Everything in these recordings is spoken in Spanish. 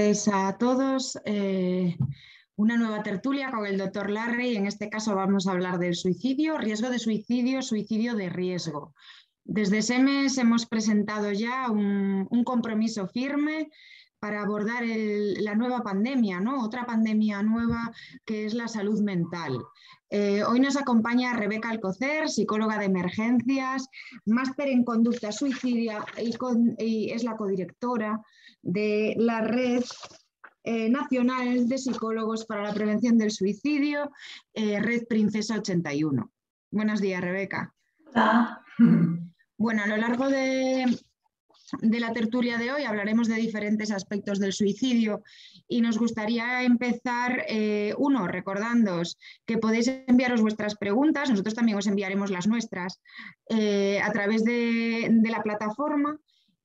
Tardes a todos. Eh, una nueva tertulia con el doctor Larry. En este caso vamos a hablar del suicidio, riesgo de suicidio, suicidio de riesgo. Desde SEMES hemos presentado ya un, compromiso firme para abordar la nueva pandemia, ¿no? otra pandemia nueva que es la salud mental. Eh, hoy nos acompaña Rebeca Alcocer, psicóloga de emergencias, máster en conducta suicidia y es la codirectora de la Red eh, Nacional de Psicólogos para la Prevención del Suicidio, eh, Red Princesa 81. Buenos días, Rebeca. Hola. Bueno, a lo largo de, de la tertulia de hoy hablaremos de diferentes aspectos del suicidio. Y nos gustaría empezar, eh, uno, recordándoos que podéis enviaros vuestras preguntas, nosotros también os enviaremos las nuestras a través de, de la plataforma.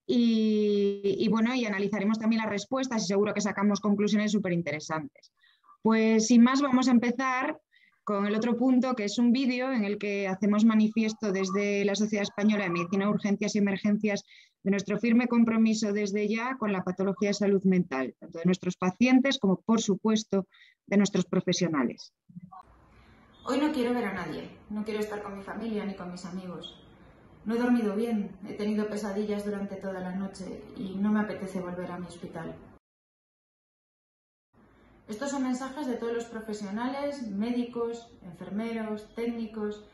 Y, bueno, y analizaremos también las respuestas y seguro que sacamos conclusiones súper interesantes. Pues sin más, vamos a empezar con el otro punto, que es un vídeo en el que hacemos manifiesto desde la Sociedad Española de Medicina de Urgencias y Emergencias de nuestro firme compromiso desde ya con la patología de salud mental, tanto de nuestros pacientes como, por supuesto, de nuestros profesionales. Hoy no quiero ver a nadie, no quiero estar con mi familia ni con mis amigos. No he dormido bien, he tenido pesadillas durante toda la noche y no me apetece volver a mi hospital. Estos son mensajes de todos los profesionales, médicos, enfermeros, técnicos,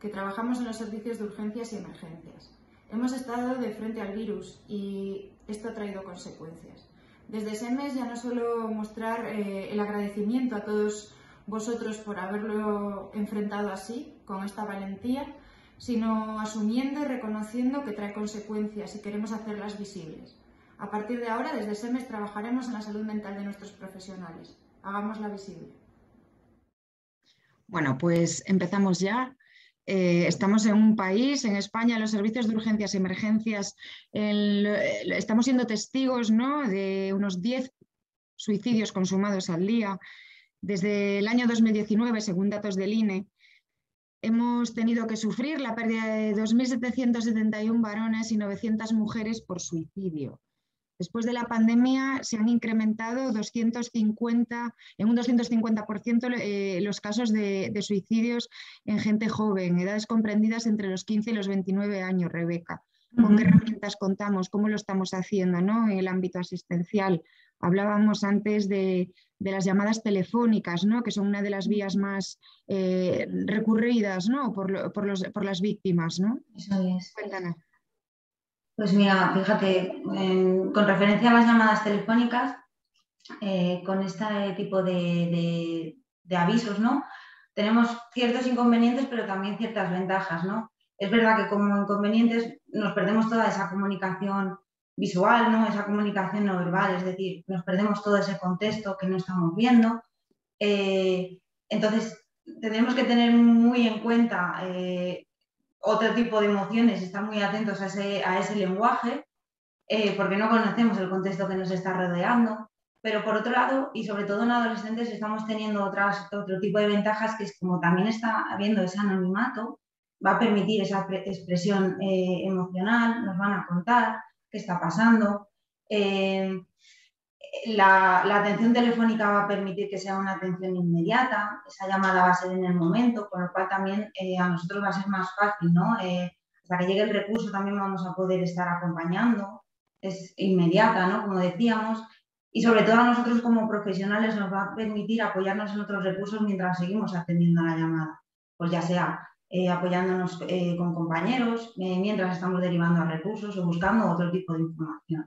que trabajamos en los servicios de urgencias y emergencias. Hemos estado de frente al virus y esto ha traído consecuencias. Desde ese mes ya no solo mostrar eh, el agradecimiento a todos vosotros por haberlo enfrentado así, con esta valentía, sino asumiendo y reconociendo que trae consecuencias y queremos hacerlas visibles. A partir de ahora, desde SEMES, trabajaremos en la salud mental de nuestros profesionales. Hagámosla visible. Bueno, pues empezamos ya. Eh, estamos en un país, en España, los servicios de urgencias y emergencias, estamos siendo testigos ¿no? de unos 10 suicidios consumados al día. Desde el año 2019, según datos del INE, hemos tenido que sufrir la pérdida de 2.771 varones y 900 mujeres por suicidio. Después de la pandemia se han incrementado 250, en un 250% eh, los casos de, suicidios en gente joven, edades comprendidas entre los 15 y los 29 años, Rebeca. ¿Con qué herramientas contamos? ¿Cómo lo estamos haciendo ¿no? en el ámbito asistencial? Hablábamos antes de, las llamadas telefónicas, ¿no? que son una de las vías más eh, recurridas ¿no? por, por, las víctimas. ¿no? Eso es. Cuéntanos. Pues mira, fíjate, con referencia a las llamadas telefónicas, eh, con este tipo de, de, avisos, ¿no? Tenemos ciertos inconvenientes, pero también ciertas ventajas, ¿no? Es verdad que como inconvenientes nos perdemos toda esa comunicación visual, ¿no? esa comunicación no verbal, es decir, nos perdemos todo ese contexto que no estamos viendo. Eh, entonces, tenemos que tener muy en cuenta eh, otro tipo de emociones, estar muy atentos a ese, lenguaje, eh, porque no conocemos el contexto que nos está rodeando. Pero por otro lado, y sobre todo en adolescentes, estamos teniendo otras, otro tipo de ventajas, que es como también está habiendo ese anonimato, va a permitir esa expresión emocional, nos van a contar, qué está pasando. Eh, la, atención telefónica va a permitir que sea una atención inmediata, esa llamada va a ser en el momento, con lo cual también eh, a nosotros va a ser más fácil, ¿no? Eh, hasta que llegue el recurso también vamos a poder estar acompañando, es inmediata, ¿no? Como decíamos, y sobre todo a nosotros como profesionales nos va a permitir apoyarnos en otros recursos mientras seguimos atendiendo la llamada, pues ya sea eh, apoyándonos eh, con compañeros mientras estamos derivando a recursos o buscando otro tipo de información.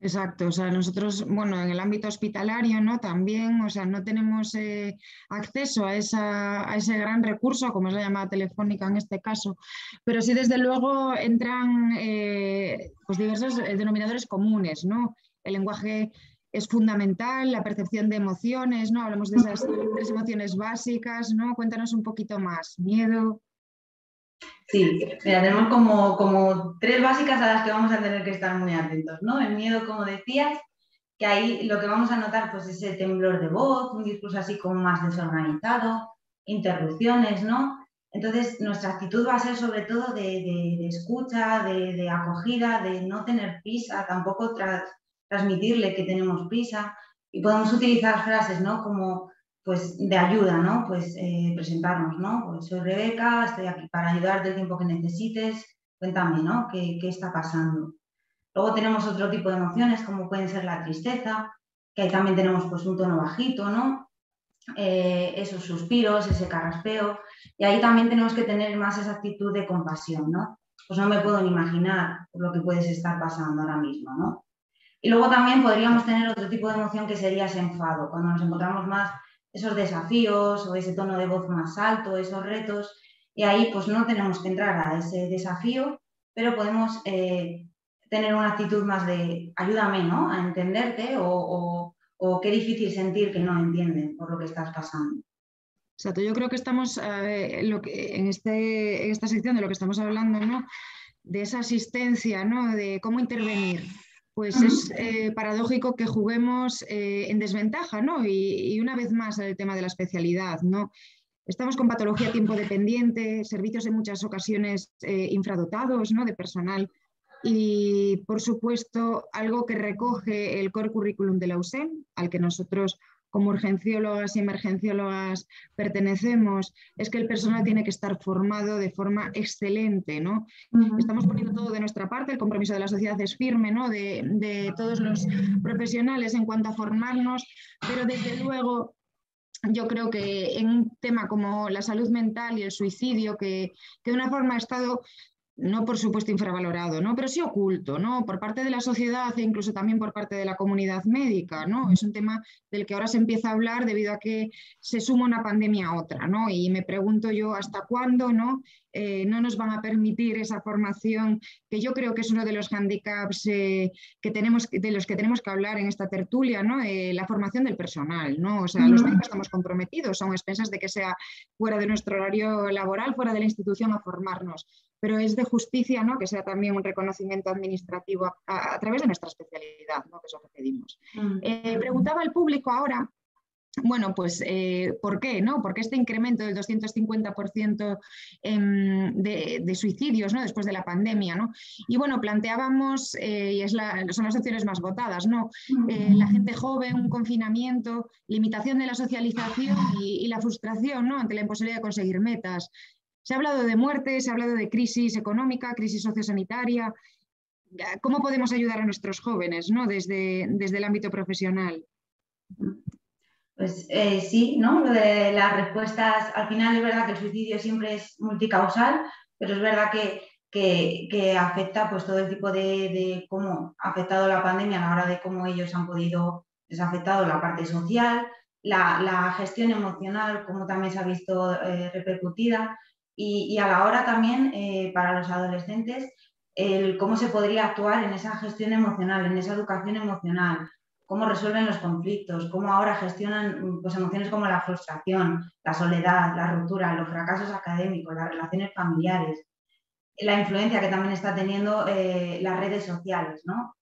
Exacto, o sea, nosotros, bueno, en el ámbito hospitalario, ¿no? También, o sea, no tenemos acceso a, esa, a, ese gran recurso, como es la llamada telefónica en este caso, pero sí, desde luego, entran pues diversos denominadores comunes, ¿no? El lenguaje es fundamental, la percepción de emociones, ¿no? Hablamos de esas tres emociones básicas, ¿no? Cuéntanos un poquito más. Miedo. Sí, mira, tenemos como, como tres básicas a las que vamos a tener que estar muy atentos, ¿no? El miedo, como decías, que ahí lo que vamos a notar pues es el temblor de voz, un discurso así como más desorganizado, interrupciones, ¿no? Entonces, nuestra actitud va a ser sobre todo de, de, escucha, de, de, acogida, de no tener prisa, tampoco tras, transmitirle que tenemos prisa y podemos utilizar frases, ¿no? Como pues de ayuda, ¿no? Pues eh, presentarnos, ¿no? Pues soy Rebeca, estoy aquí para ayudarte el tiempo que necesites, cuéntame, ¿no? ¿Qué, ¿Qué, está pasando? Luego tenemos otro tipo de emociones, como pueden ser la tristeza, que ahí también tenemos pues un tono bajito, ¿no? Eh, esos suspiros, ese carraspeo, y ahí también tenemos que tener más esa actitud de compasión, ¿no? Pues no me puedo ni imaginar lo que puedes estar pasando ahora mismo, ¿no? Y luego también podríamos tener otro tipo de emoción que sería ese enfado, cuando nos encontramos más esos desafíos o ese tono de voz más alto, esos retos, y ahí pues no tenemos que entrar a ese desafío, pero podemos eh, tener una actitud más de ayúdame, ¿no? A entenderte o, qué difícil sentir que no entienden por lo que estás pasando. Exacto, yo creo que estamos eh, lo que, en, este, en esta sección de lo que estamos hablando, ¿no? De esa asistencia, ¿no? De cómo intervenir pues es eh, paradójico que juguemos eh, en desventaja, ¿no? Y, una vez más el tema de la especialidad, ¿no? Estamos con patología tiempo dependiente, servicios en muchas ocasiones eh, infradotados, ¿no? De personal. Y, por supuesto, algo que recoge el core curriculum de la USEM, al que nosotros como urgenciólogas y emergenciólogas pertenecemos, es que el personal tiene que estar formado de forma excelente, ¿no? Estamos poniendo todo de nuestra parte, el compromiso de la sociedad es firme, ¿no? De, de todos los profesionales en cuanto a formarnos, pero desde luego yo creo que en un tema como la salud mental y el suicidio, que, que de una forma ha estado no por supuesto infravalorado, ¿no? pero sí oculto, ¿no? por parte de la sociedad e incluso también por parte de la comunidad médica. ¿no? Es un tema del que ahora se empieza a hablar debido a que se suma una pandemia a otra. ¿no? Y me pregunto yo hasta cuándo ¿no? Eh, no nos van a permitir esa formación, que yo creo que es uno de los handicaps eh, que tenemos, de los que tenemos que hablar en esta tertulia, ¿no? Eh, la formación del personal. ¿no? O sea, los médicos estamos comprometidos, son expensas de que sea fuera de nuestro horario laboral, fuera de la institución a formarnos pero es de justicia ¿no? que sea también un reconocimiento administrativo a, través de nuestra especialidad, ¿no? que es lo que pedimos. Mm. Preguntaba al público ahora, bueno, pues, eh, ¿por qué? No? Porque este incremento del 250% de, suicidios ¿no? después de la pandemia. ¿no? Y bueno, planteábamos, eh, y es son las opciones más votadas, ¿no? la gente joven, un confinamiento, limitación de la socialización y, y la frustración ¿no? ante la imposibilidad de conseguir metas. Se ha hablado de muerte, se ha hablado de crisis económica, crisis sociosanitaria. ¿Cómo podemos ayudar a nuestros jóvenes ¿no? desde, desde el ámbito profesional? Pues eh, sí, ¿no? Lo de las respuestas, al final es verdad que el suicidio siempre es multicausal, pero es verdad que, que, afecta pues todo el tipo de, cómo ha afectado la pandemia a la hora de cómo ellos han podido, les ha afectado la parte social, la, la gestión emocional, cómo también se ha visto eh, repercutida, y, a la hora también eh, para los adolescentes el cómo se podría actuar en esa gestión emocional, en esa educación emocional, cómo resuelven los conflictos, cómo ahora gestionan pues, emociones como la frustración, la soledad, la ruptura, los fracasos académicos, las relaciones familiares, la influencia que también está teniendo eh, las redes sociales, ¿no?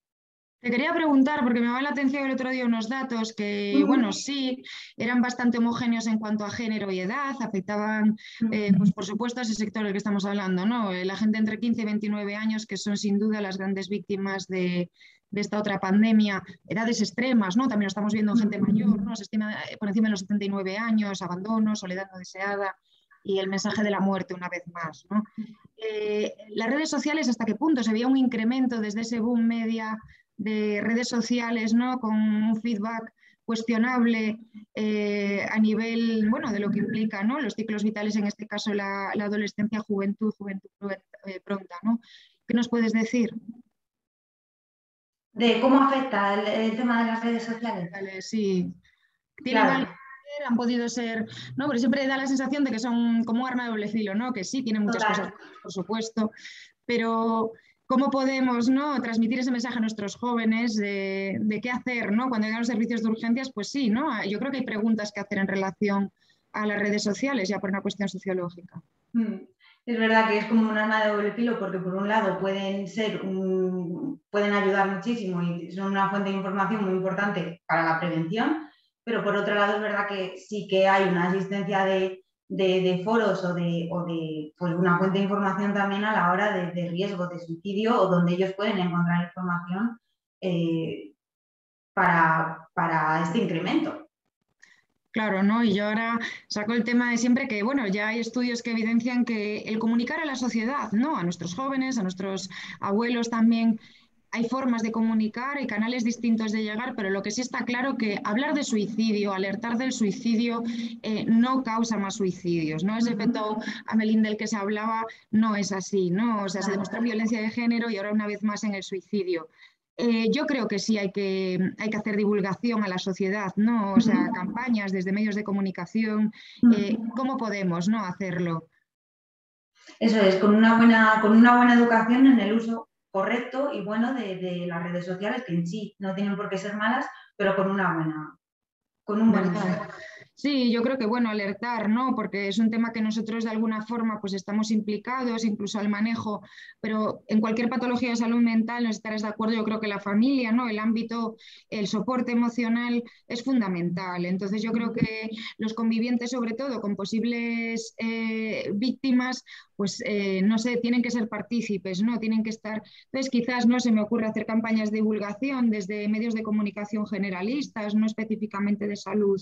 Te quería preguntar, porque me va la atención el otro día unos datos que, bueno, sí, eran bastante homogéneos en cuanto a género y edad, afectaban, eh, pues por supuesto, a ese sector del que estamos hablando, ¿no? Eh, la gente entre 15 y 29 años, que son sin duda las grandes víctimas de, esta otra pandemia, edades extremas, ¿no? También lo estamos viendo en gente mayor, ¿no? Se estima eh, por encima de los 79 años, abandono, soledad no deseada y el mensaje de la muerte una vez más, ¿no? las redes sociales, ¿hasta qué punto se veía un incremento desde ese boom media de redes sociales, ¿no? Con un feedback cuestionable eh, a nivel, bueno, de lo que implica, ¿no? Los ciclos vitales, en este caso la, adolescencia, juventud, juventud eh, pronta, ¿no? ¿Qué nos puedes decir? De cómo afecta el, tema de las redes sociales. sí. Tienen han podido ser, no, pero siempre da la sensación de que son como arma de doble filo, ¿no? Que sí, tienen muchas cosas, por supuesto, pero cómo podemos ¿no? transmitir ese mensaje a nuestros jóvenes de, qué hacer ¿no? cuando llegan los servicios de urgencias, pues sí, ¿no? yo creo que hay preguntas que hacer en relación a las redes sociales, ya por una cuestión sociológica. Mm. Es verdad que es como un arma de doble filo porque por un lado pueden ser pueden ayudar muchísimo y son una fuente de información muy importante para la prevención, pero por otro lado es verdad que sí que hay una asistencia de, de, foros o de, o de pues una fuente de información también a la hora de, riesgo de suicidio o donde ellos pueden encontrar información eh, para, para este incremento. Claro, ¿no? Y yo ahora saco el tema de siempre que, bueno, ya hay estudios que evidencian que el comunicar a la sociedad, ¿no? A nuestros jóvenes, a nuestros abuelos también, hay formas de comunicar, hay canales distintos de llegar, pero lo que sí está claro que hablar de suicidio, alertar del suicidio, eh, no causa más suicidios, ¿no? Ese efecto Amelín del que se hablaba no es así, ¿no? O sea, se demostró violencia de género y ahora una vez más en el suicidio. Eh, yo creo que sí hay que, hay que hacer divulgación a la sociedad, ¿no? O sea, campañas desde medios de comunicación. Eh, ¿Cómo podemos ¿no? hacerlo? Eso es, con una, buena, con una buena educación en el uso correcto y bueno de, las redes sociales, que en sí no tienen por qué ser malas, pero con una buena, con un buen uso. Sí, yo creo que bueno, alertar, ¿no? Porque es un tema que nosotros de alguna forma pues estamos implicados, incluso al manejo, pero en cualquier patología de salud mental, no estarás de acuerdo, yo creo que la familia, ¿no? El ámbito, el soporte emocional es fundamental. Entonces yo creo que los convivientes, sobre todo con posibles eh, víctimas, pues eh, no sé, tienen que ser partícipes, ¿no? Tienen que estar. Entonces quizás no se me ocurre hacer campañas de divulgación desde medios de comunicación generalistas, no específicamente de salud.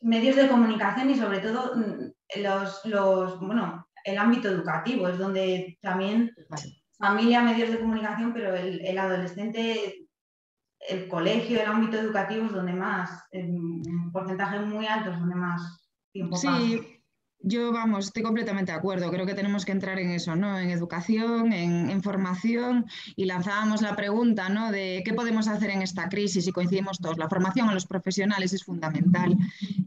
Medios de comunicación y sobre todo mm, los, bueno, el ámbito educativo, es donde también familia, medios de comunicación, pero el, adolescente, el colegio, el ámbito educativo es donde más, en porcentaje muy alto es donde más tiempo pasa. Yo, vamos, estoy completamente de acuerdo. Creo que tenemos que entrar en eso, ¿no? En educación, en, formación. Y lanzábamos la pregunta, ¿no? De qué podemos hacer en esta crisis y coincidimos todos. La formación a los profesionales es fundamental.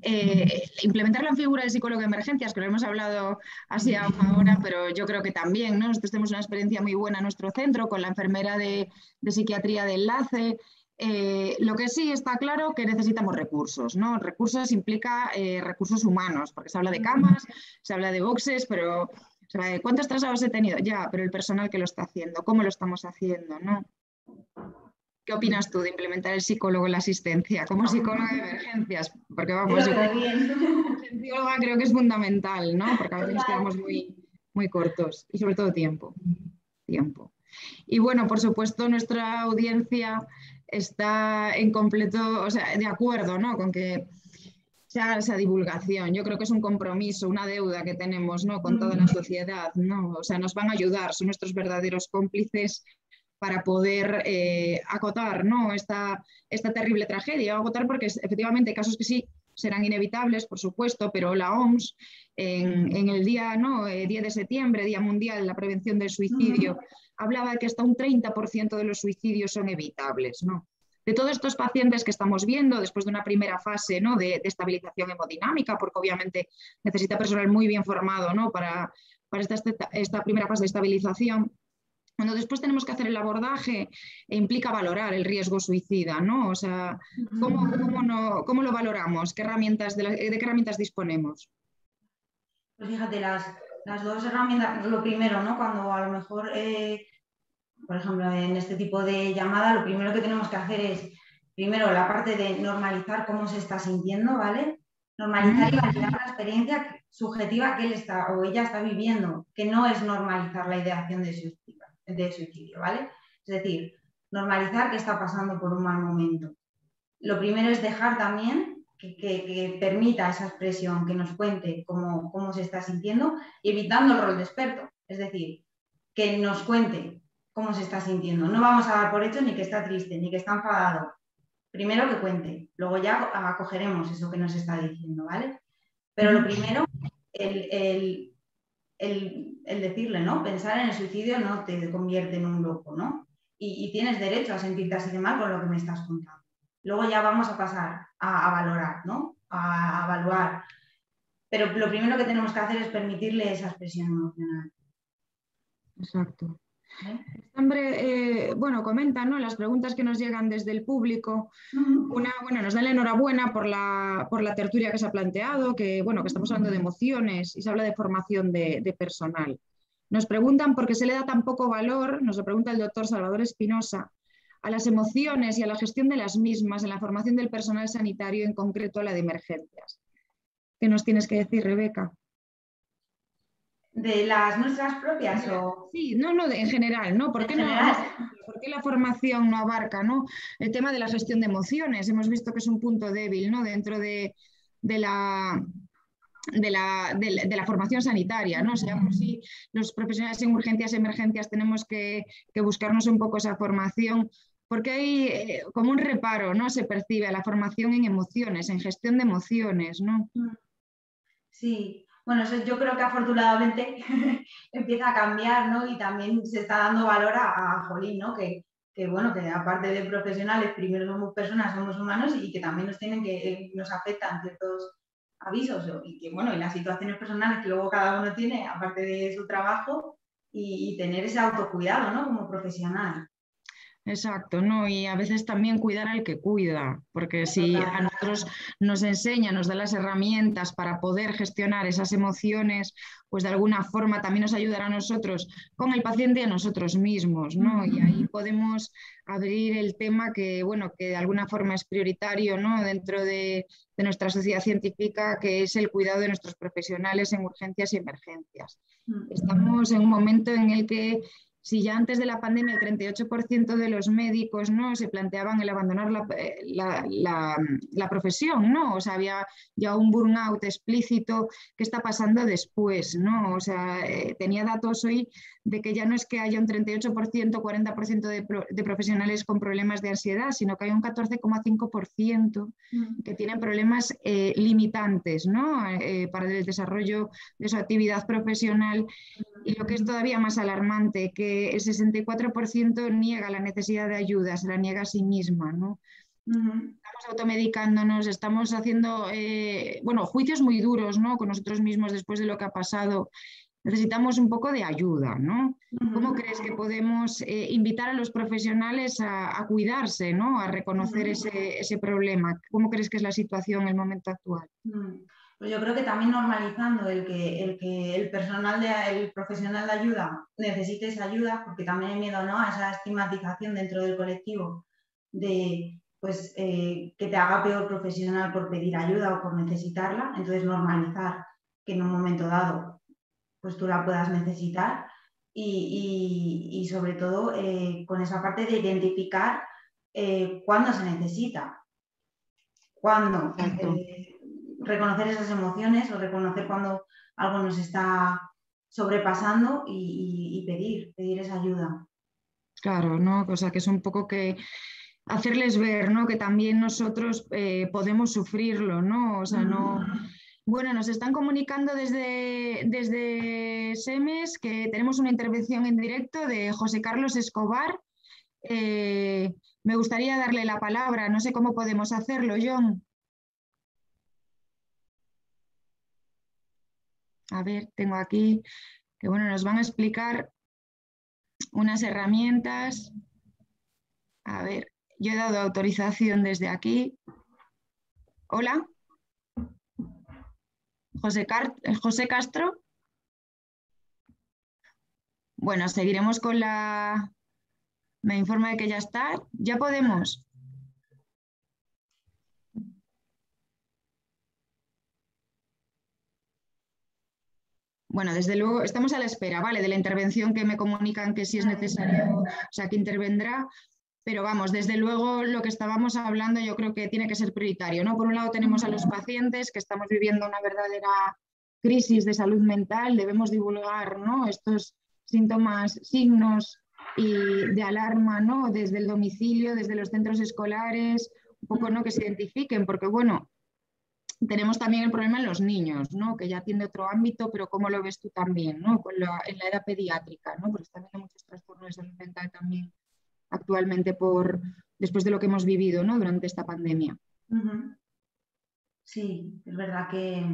Eh, implementar la figura del psicólogo de emergencias, que lo hemos hablado así ahora, pero yo creo que también, ¿no? Nosotros tenemos una experiencia muy buena en nuestro centro con la enfermera de, de psiquiatría de enlace. Eh, lo que sí está claro que necesitamos recursos, ¿no? Recursos implica eh, recursos humanos, porque se habla de camas, se habla de boxes, pero ¿cuántos traslados he tenido? Ya, pero el personal que lo está haciendo, ¿cómo lo estamos haciendo? ¿no? ¿Qué opinas tú de implementar el psicólogo en la asistencia como psicóloga de emergencias? Porque vamos, yo psicóloga creo que es fundamental, ¿no? Porque a veces nos quedamos muy, muy cortos y sobre todo tiempo. Tiempo. Y bueno, por supuesto, nuestra audiencia está en completo, o sea, de acuerdo ¿no? con que se haga esa divulgación. Yo creo que es un compromiso, una deuda que tenemos ¿no? con toda la sociedad. ¿no? O sea, nos van a ayudar, son nuestros verdaderos cómplices para poder eh, acotar ¿no? esta, esta terrible tragedia. Acotar porque efectivamente casos que sí serán inevitables, por supuesto, pero la OMS en, el día, ¿no? 10 eh, de septiembre, Día Mundial de la Prevención del Suicidio, hablaba de que hasta un 30% de los suicidios son evitables. ¿no? De todos estos pacientes que estamos viendo después de una primera fase ¿no? de, estabilización hemodinámica, porque obviamente necesita personal muy bien formado ¿no? para, para esta, esta primera fase de estabilización, cuando después tenemos que hacer el abordaje, e implica valorar el riesgo suicida, ¿no? O sea, ¿cómo, cómo, lo valoramos? ¿Qué herramientas, de, qué herramientas disponemos? Pues fíjate, las, las, dos herramientas, lo primero, ¿no? Cuando a lo mejor, eh, por ejemplo, en este tipo de llamada, lo primero que tenemos que hacer es, primero, la parte de normalizar cómo se está sintiendo, ¿vale? Normalizar y validar la experiencia subjetiva que él está o ella está viviendo, que no es normalizar la ideación de suicidio de suicidio, ¿vale? Es decir, normalizar que está pasando por un mal momento. Lo primero es dejar también que, permita esa expresión, que nos cuente cómo, cómo se está sintiendo evitando el rol de experto. Es decir, que nos cuente cómo se está sintiendo. No vamos a dar por hecho ni que está triste, ni que está enfadado. Primero que cuente, luego ya acogeremos eso que nos está diciendo, ¿vale? Pero lo primero, el, el, decirle, ¿no? Pensar en el suicidio no te convierte en un loco, ¿no? Y, tienes derecho a sentirte así de mal con lo que me estás contando. Luego ya vamos a pasar a, valorar, ¿no? A, a, evaluar. Pero lo primero que tenemos que hacer es permitirle esa expresión emocional. Exacto. Hombre, eh, bueno, comenta ¿no? las preguntas que nos llegan desde el público. Una, bueno, nos da la enhorabuena por la, por la tertulia que se ha planteado, que, bueno, que estamos hablando de emociones y se habla de formación de, personal. Nos preguntan por qué se le da tan poco valor, nos lo pregunta el doctor Salvador Espinosa, a las emociones y a la gestión de las mismas en la formación del personal sanitario, en concreto la de emergencias. ¿Qué nos tienes que decir, Rebeca? ¿De las nuestras propias o...? Sí, no, no, en general, ¿no? ¿Por qué, no, ¿por qué la formación no abarca ¿no? el tema de la gestión de emociones? Hemos visto que es un punto débil ¿no? dentro de, la, de la, de, la, formación sanitaria, ¿no? O sea, por si los profesionales en urgencias y emergencias tenemos que, buscarnos un poco esa formación, porque hay eh, como un reparo, ¿no? Se percibe a la formación en emociones, en gestión de emociones, ¿no? Sí, bueno, eso yo creo que afortunadamente empieza a cambiar, ¿no? Y también se está dando valor a, a Jolín, ¿no? Que, bueno, que aparte de profesionales, primero somos personas, somos humanos y que también nos tienen que, nos afectan ciertos avisos y que, bueno, y las situaciones personales que luego cada uno tiene, aparte de su trabajo, y, y tener ese autocuidado, ¿no? Como profesional. Exacto, ¿no? Y a veces también cuidar al que cuida, porque si a nosotros nos enseña, nos da las herramientas para poder gestionar esas emociones, pues de alguna forma también nos ayudará a nosotros con el paciente y a nosotros mismos, ¿no? Y ahí podemos abrir el tema que, bueno, que de alguna forma es prioritario, ¿no? Dentro de, de nuestra sociedad científica, que es el cuidado de nuestros profesionales en urgencias y emergencias. Estamos en un momento en el que si ya antes de la pandemia el 38% de los médicos ¿no? se planteaban el abandonar la, eh, profesión, ¿no? O sea, había ya un burnout explícito que está pasando después, ¿no? O sea, eh, tenía datos hoy de que ya no es que haya un 38%, 40% de, de, profesionales con problemas de ansiedad, sino que hay un 14,5% mm. que tienen problemas eh, limitantes, ¿no? para el desarrollo de su actividad profesional. Y lo que es todavía más alarmante, que el 64% niega la necesidad de ayuda, se la niega a sí misma. ¿no? Estamos automedicándonos, estamos haciendo eh, bueno, juicios muy duros ¿no? con nosotros mismos después de lo que ha pasado. Necesitamos un poco de ayuda, ¿no? ¿Cómo crees que podemos eh, invitar a los profesionales a, cuidarse, ¿no? A reconocer ese, ese, problema. ¿Cómo crees que es la situación en el momento actual? Pues yo creo que también normalizando el que el, que el personal, de, el profesional de ayuda necesite esa ayuda, porque también hay miedo ¿no? a esa estigmatización dentro del colectivo de pues, eh, que te haga peor profesional por pedir ayuda o por necesitarla, entonces normalizar que en un momento dado pues tú la puedas necesitar y, sobre todo eh, con esa parte de identificar eh, cuándo se necesita, cuándo reconocer esas emociones o reconocer cuando algo nos está sobrepasando y, pedir, pedir esa ayuda. Claro, ¿no? O sea, que es un poco que hacerles ver, ¿no? Que también nosotros eh, podemos sufrirlo, ¿no? O sea, no... Bueno, nos están comunicando desde, desde SEMES que tenemos una intervención en directo de José Carlos Escobar. Eh, me gustaría darle la palabra, no sé cómo podemos hacerlo, John. A ver, tengo aquí que bueno, nos van a explicar unas herramientas. A ver, yo he dado autorización desde aquí. Hola. José, José Castro. Bueno, seguiremos con la... Me informa de que ya está. Ya podemos. Bueno, desde luego estamos a la espera, ¿vale? De la intervención que me comunican que si es necesario, o sea, que intervendrá. Pero vamos, desde luego lo que estábamos hablando yo creo que tiene que ser prioritario, ¿no? Por un lado tenemos a los pacientes que estamos viviendo una verdadera crisis de salud mental, debemos divulgar, ¿no? Estos síntomas, signos y de alarma, ¿no? Desde el domicilio, desde los centros escolares, un poco, ¿no? Que se identifiquen, porque bueno, tenemos también el problema en los niños, ¿no? que ya tiene otro ámbito, pero ¿cómo lo ves tú también ¿no? en la edad pediátrica? ¿no? Porque está habiendo muchos trastornos de salud mental también actualmente por, después de lo que hemos vivido ¿no? durante esta pandemia. Sí, es verdad que,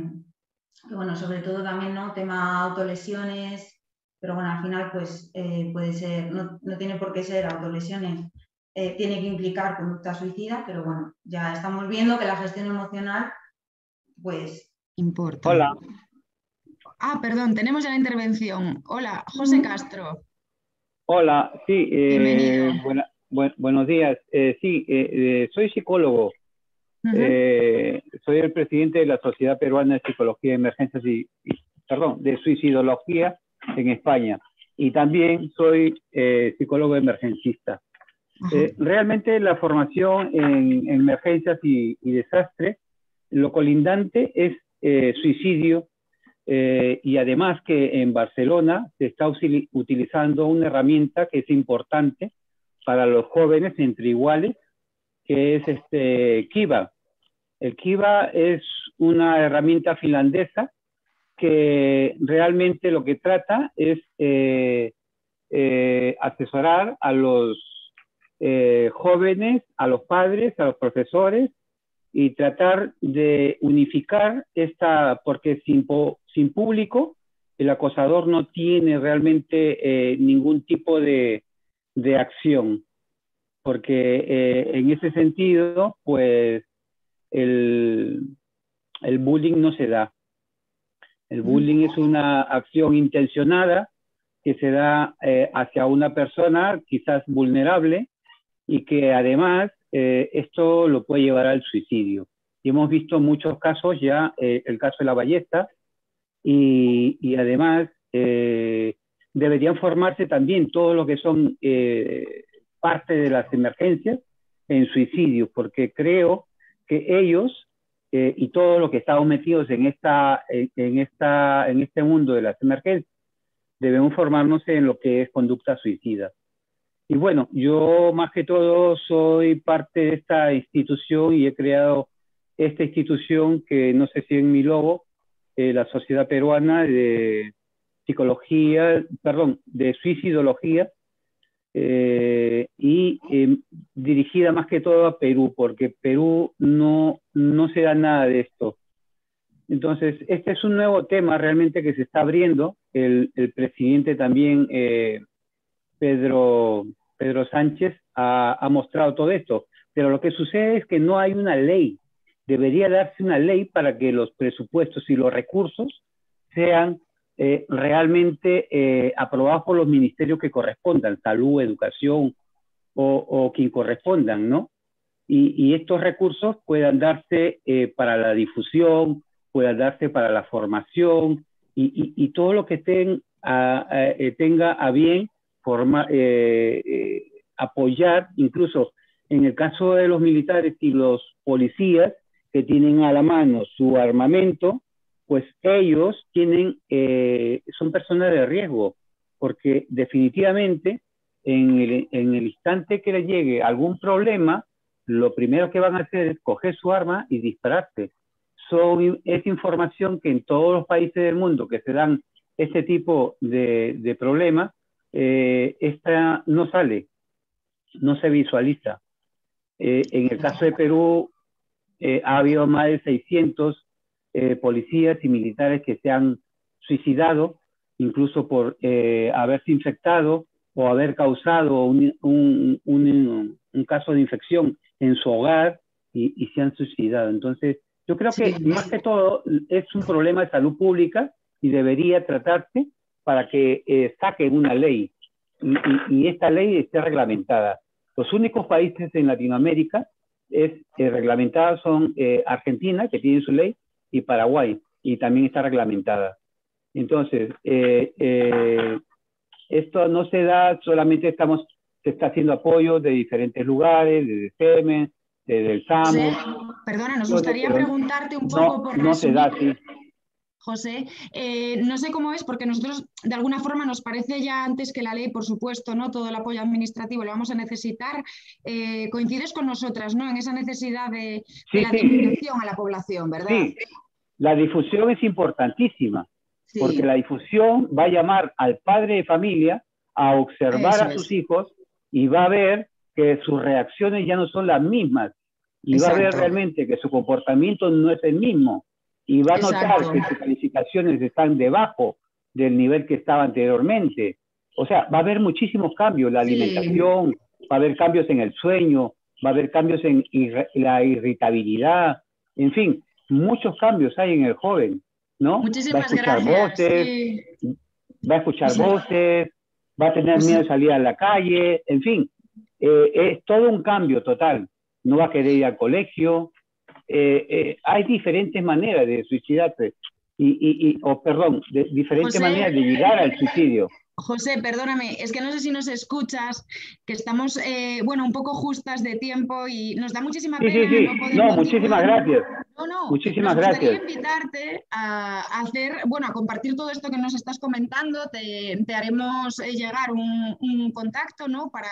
bueno, sobre todo también, ¿no? Tema autolesiones, pero bueno, al final pues eh, puede ser, no, tiene por qué ser autolesiones, eh, tiene que implicar conducta suicida, pero bueno, ya estamos viendo que la gestión emocional pues... Importa. Hola. Ah, perdón, tenemos ya la intervención. Hola, José Castro. Hola, sí, eh, buenos días. Eh, sí, eh, soy psicólogo. soy el presidente de la Sociedad Peruana de Psicología de Emergencias y, perdón, de suicidología en España. Y también soy eh, psicólogo emergencista. Eh, realmente la formación en, emergencias y, y, desastre, lo colindante es eh, suicidio y además que en Barcelona se está utilizando una herramienta que es importante para los jóvenes entre iguales, que es este Kiva. El Kiva es una herramienta finlandesa que realmente lo que trata es eh, eh, asesorar a los eh, jóvenes, a los padres, a los profesores y tratar de unificar esta, porque sin, sin público el acosador no tiene realmente ningún tipo de, de acción, porque en ese sentido, pues el, el bullying no se da. El bullying es una acción intencionada que se da eh, hacia una persona quizás vulnerable y que además eh, esto lo puede llevar al suicidio. Y hemos visto muchos casos ya, eh, el caso de la ballesta, y, y además deberían formarse también todos los que son parte de las emergencias en suicidio, porque creo que ellos eh, y todos los que estamos metidos en, esta, en, esta, en este mundo de las emergencias, debemos formarnos en lo que es conducta suicida. Y bueno, yo más que todo soy parte de esta institución y he creado esta institución que no sé si en mi logo, eh, la Sociedad Peruana de Psicología, perdón, de Suicidología, eh, y em, dirigida más que todo a Perú, porque Perú no, no se da nada de esto. Entonces, este es un nuevo tema realmente que se está abriendo. El, el presidente también, eh, Pedro, Pedro Sánchez, ha, ha mostrado todo esto. Pero lo que sucede es que no hay una ley. Debería darse una ley para que los presupuestos y los recursos sean eh, realmente eh, aprobados por los ministerios que correspondan, salud, educación o, quien correspondan, ¿no? Y, estos recursos puedan darse eh, para la difusión, puedan darse para la formación y, todo lo que tenga a bien forma, apoyar, incluso en el caso de los militares y los policías que tienen a la mano su armamento, pues ellos tienen, eh, son personas de riesgo, porque definitivamente en el, en el instante que les llegue algún problema, lo primero que van a hacer es coger su arma y dispararse. Son, es información que en todos los países del mundo que se dan este tipo de, de problemas, eh, esta no sale, no se visualiza. Eh, en el caso de Perú, ha habido más de 600 eh, policías y militares que se han suicidado, incluso por eh, haberse infectado o haber causado un, un, un, caso de infección en su hogar y, y, se han suicidado. Entonces, yo creo que más que todo es un problema de salud pública y debería tratarse para que eh, saquen una ley y, y, esta ley esté reglamentada. Los únicos países en Latinoamérica es reglamentada son Argentina, que tiene su ley, y Paraguay, y también está reglamentada. Entonces, eh, eh, esto no se da, solamente estamos, se está haciendo apoyo de diferentes lugares, desde SEMEN, desde el SAMU. perdona, nos gustaría preguntarte un poco por No se da, sí. José, eh, no sé cómo es, porque nosotros de alguna forma nos parece ya antes que la ley, por supuesto, ¿no? Todo el apoyo administrativo lo vamos a necesitar. coincides con nosotras, ¿no? En esa necesidad de, la sí. a la población, ¿verdad? Sí, la difusión es importantísima, porque la difusión va a llamar al padre de familia a observar a sus hijos y va a ver que sus reacciones ya no son las mismas y va a ver realmente que su comportamiento no es el mismo y va a notar que sus calificaciones están debajo del nivel que estaba anteriormente. O sea, va a haber muchísimos cambios, la alimentación, va a haber cambios en el sueño, va a haber cambios en la irritabilidad, en fin, muchos cambios hay en el joven, ¿no? Muchísimas va a escuchar voces, va a escuchar voces, va a tener miedo de salir a la calle, en fin, eh, es todo un cambio total. No va a querer ir al colegio. Eh, eh, hay diferentes maneras de suicidarse. y, o perdón, de diferentes maneras de llegar al suicidio. José, perdóname, es que no sé si nos escuchas, que estamos, eh, bueno, un poco justas de tiempo y nos da muchísima pena. Sí, sí, sí. No, muchísimas gracias. No, no. Muchísimas nos gracias. invitarte a hacer, bueno, a compartir todo esto que nos estás comentando. Te, haremos eh, llegar un, contacto, ¿no? Para,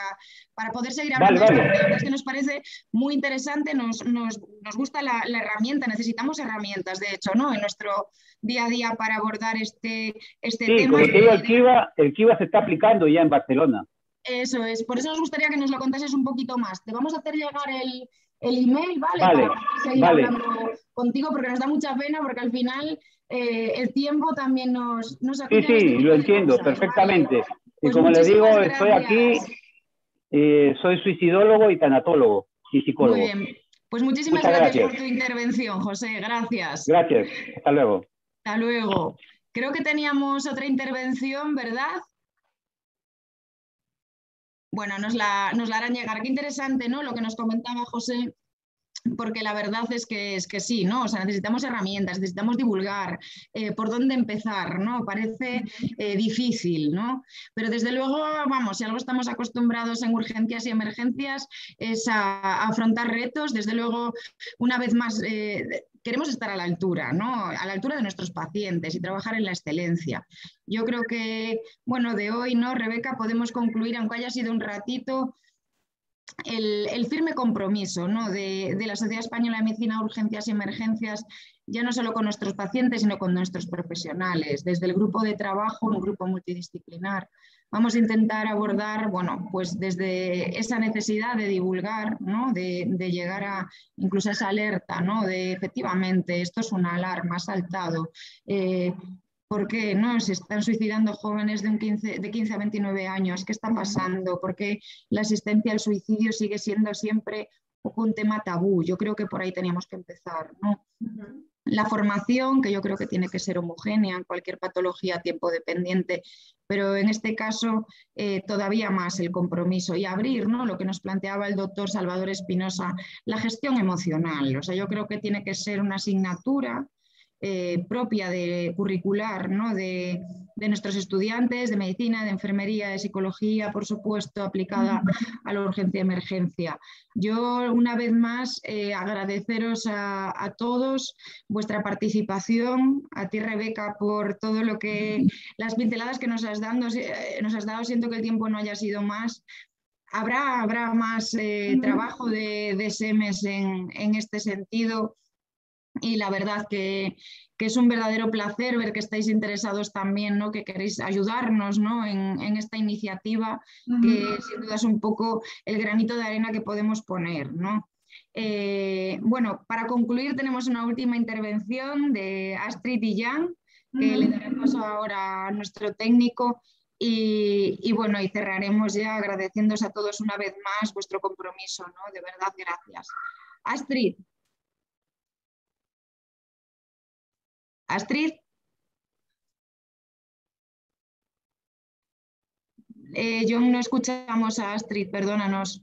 para poder seguir hablando de esto. Es que nos parece muy interesante, nos, nos, nos gusta la, la, herramienta, necesitamos herramientas, de hecho, ¿no? En nuestro día a día para abordar este, este sí, tema. Digo, el Kiva, el Kiva se está aplicando ya en Barcelona. Eso es, por eso nos gustaría que nos lo contases un poquito más. Te vamos a hacer llegar el, el email, ¿vale? Vale, para seguir vale. hablando contigo, porque nos da mucha pena, porque al final eh, el tiempo también nos, nos Sí, sí, lo entiendo cosas, perfectamente. ¿vale? Y Pues como le digo, estoy aquí, eh, soy suicidólogo y tanatólogo y psicólogo. Muy bien. Pues muchísimas gracias. por tu intervención, José. Gracias. Gracias, hasta luego. Hasta luego. Creo que teníamos otra intervención, ¿verdad? Bueno, nos la, nos la harán llegar. Qué interesante, ¿no? Lo que nos comentaba José, porque la verdad es que, es que sí, ¿no? O sea, necesitamos herramientas, necesitamos divulgar, eh, por dónde empezar, ¿no? Parece eh, difícil, ¿no? Pero desde luego, vamos, si algo estamos acostumbrados en urgencias y emergencias es a, afrontar retos, desde luego, una vez más, eh, queremos estar a la altura, ¿no? A la altura de nuestros pacientes y trabajar en la excelencia. Yo creo que, bueno, de hoy, ¿no, Rebeca? Podemos concluir, aunque haya sido un ratito, el, firme compromiso ¿no? de, la Sociedad Española de Medicina Urgencias y Emergencias, ya no solo con nuestros pacientes, sino con nuestros profesionales. Desde el grupo de trabajo, un grupo multidisciplinar, vamos a intentar abordar, bueno, pues desde esa necesidad de divulgar, ¿no? de, llegar a incluso esa alerta, ¿no? de efectivamente, esto es una alarma, ha saltado. Eh, ¿Por qué no? se están suicidando jóvenes de, un 15, de 15 a 29 años? ¿Qué está pasando? ¿Por qué la asistencia al suicidio sigue siendo siempre un tema tabú? Yo creo que por ahí teníamos que empezar. ¿no? La formación, que yo creo que tiene que ser homogénea en cualquier patología tiempo dependiente, pero en este caso eh, todavía más el compromiso y abrir ¿no? lo que nos planteaba el doctor Salvador Espinosa, la gestión emocional. O sea, yo creo que tiene que ser una asignatura eh, propia de curricular ¿no? de, de, nuestros estudiantes de medicina, de enfermería, de psicología, por supuesto, aplicada a la urgencia y emergencia. Yo, una vez más, eh, agradeceros a, a, todos vuestra participación, a ti, Rebeca, por todo lo que, las pinceladas que nos has, dando, eh, nos has dado. Siento que el tiempo no haya sido más. Habrá, habrá más eh, trabajo de, de SEMES en, en este sentido y la verdad que, que, es un verdadero placer ver que estáis interesados también, ¿no? que queréis ayudarnos ¿no? en, en, esta iniciativa, uh -huh. que sin duda es un poco el granito de arena que podemos poner. ¿no? Eh, bueno, para concluir tenemos una última intervención de Astrid y Jan, que uh -huh. le daré paso ahora a nuestro técnico. Y, y, bueno, y cerraremos ya agradeciéndos a todos una vez más vuestro compromiso, ¿no? De verdad, gracias. Astrid. Astrid. Eh, yo no escuchamos a Astrid, perdónanos.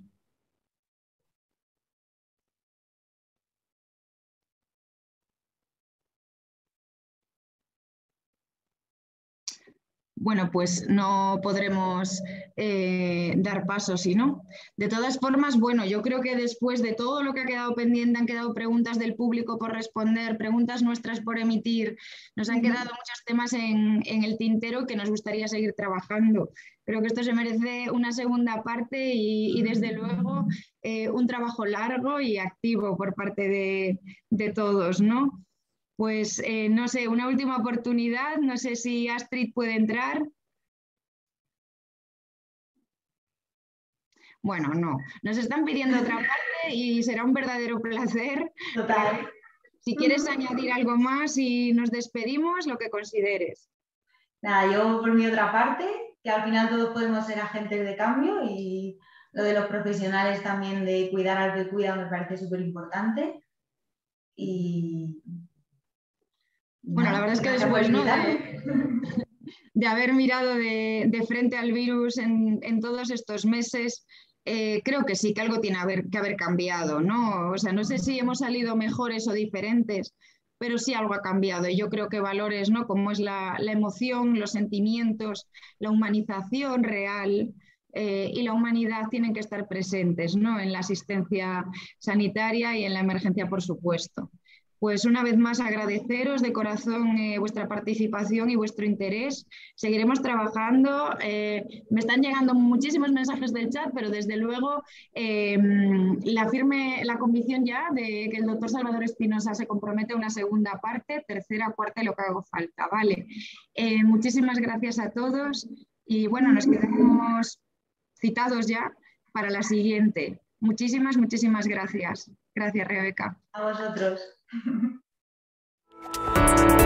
Bueno, pues no podremos eh, dar paso si no. De todas formas, bueno, yo creo que después de todo lo que ha quedado pendiente, han quedado preguntas del público por responder, preguntas nuestras por emitir, nos han quedado muchos temas en, en el tintero que nos gustaría seguir trabajando. Creo que esto se merece una segunda parte y, y desde luego, eh, un trabajo largo y activo por parte de, de todos, ¿no? Pues eh, no sé, una última oportunidad, no sé si Astrid puede entrar. Bueno, no, nos están pidiendo otra parte y será un verdadero placer. Total. Si quieres añadir algo más y nos despedimos, lo que consideres. Nada, yo por mi otra parte, que al final todos podemos ser agentes de cambio y lo de los profesionales también de cuidar al que cuida me parece súper importante. Y bueno, la verdad es que después ¿no? de, de, haber mirado de, de, frente al virus en, en todos estos meses, eh, creo que sí, que algo tiene haber, que haber cambiado, ¿no? O sea, no sé si hemos salido mejores o diferentes, pero sí algo ha cambiado. Y yo creo que valores ¿no? como es la, emoción, los sentimientos, la humanización real, eh, y la humanidad tienen que estar presentes ¿no? en la asistencia sanitaria y en la emergencia, por supuesto pues una vez más agradeceros de corazón eh, vuestra participación y vuestro interés. Seguiremos trabajando. Eh, me están llegando muchísimos mensajes del chat, pero desde luego em, la firme la convicción ya de que el doctor Salvador Espinosa se compromete a una segunda parte, tercera, cuarta y lo que hago falta. Vale. Eh, muchísimas gracias a todos y bueno, nos quedamos citados ya para la siguiente. Muchísimas, muchísimas gracias. Gracias, Rebeca. A vosotros.